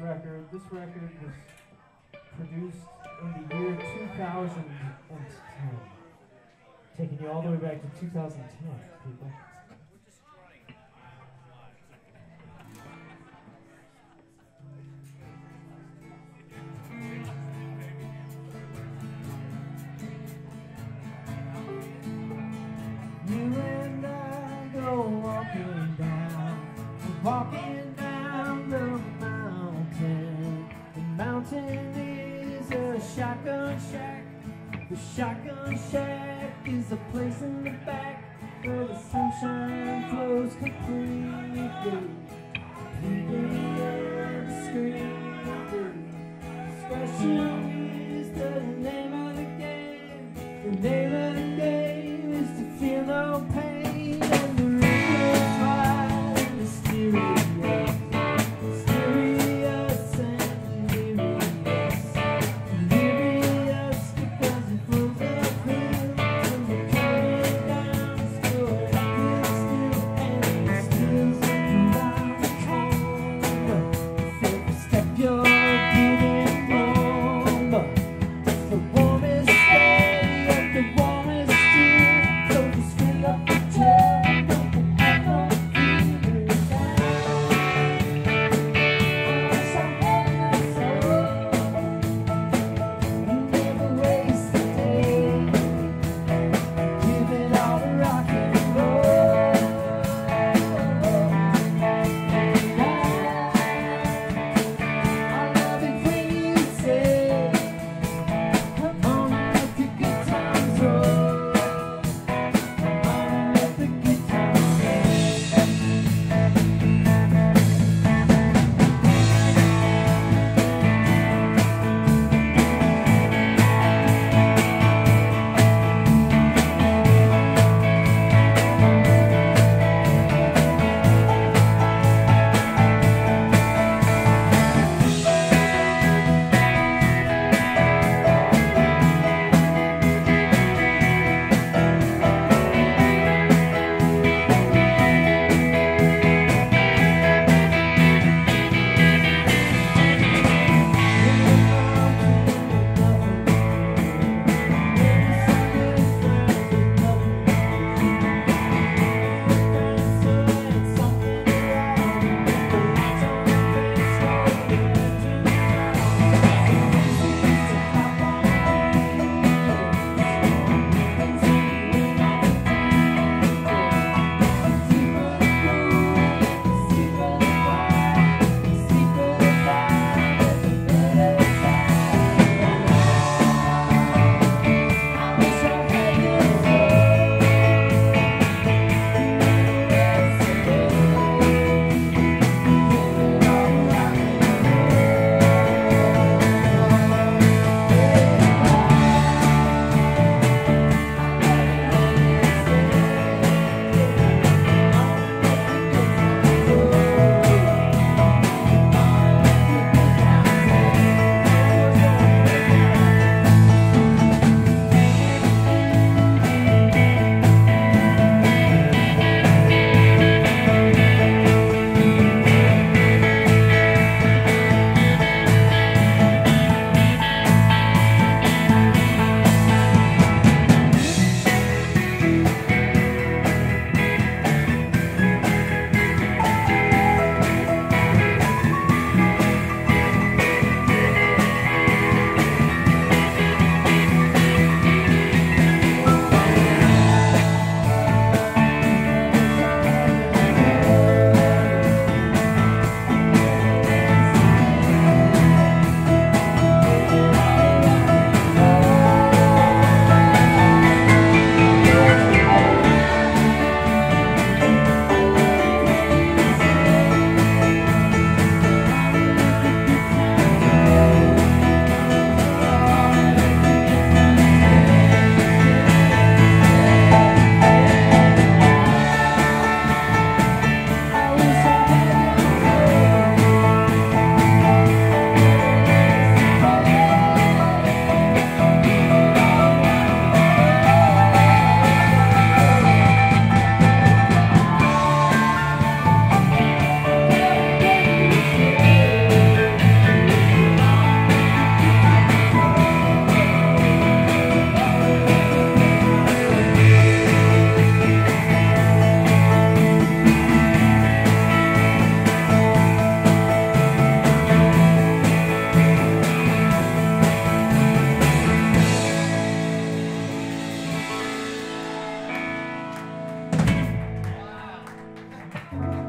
record. This record was produced in the year 2010. Taking you all the way back to 2010, people. mountain is a shotgun shack. The shotgun shack is a place in the back where the sunshine flows completely. Peter Screamer, special is the name of the game. The